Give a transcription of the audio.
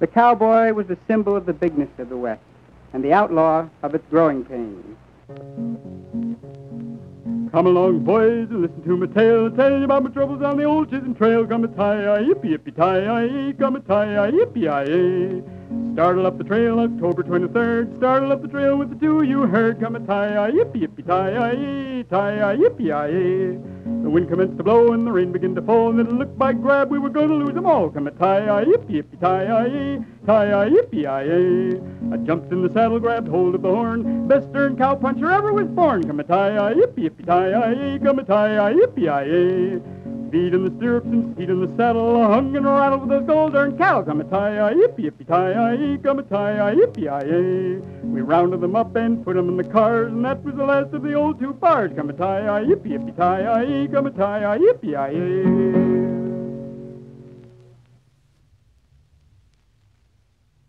The cowboy was the symbol of the bigness of the West and the outlaw of its growing pains. Come along, boys, and listen to my tale. I'll tell you about my troubles on the old Chisholm Trail. Come a tie, yippee, yippee, tie, come a tie, yippee, Started up the trail October 23rd. Started up the trail with the two you herd. Come a tie, yippee, yippee, tie, tie, yippee, The wind commenced to blow and the rain began to fall. And it looked by grab we were going to lose them all. Come a tie, yippee, yippee, tie, tie, yippee, I jumped in the saddle, grabbed hold of the horn. Best darn cowpuncher ever was born. Come a tie, yippee, yippee, tie, come a tie, yippee, Feet in the stirrups and feet in the saddle, hung and rattled with those gold darn cattle. Come a tie, yippee, yippee, tie, come a tie, yippee, We rounded them up and put them in the cars, and that was the last of the old two bars. Come a tie, yippee, yippee, tie, come a tie, yippee,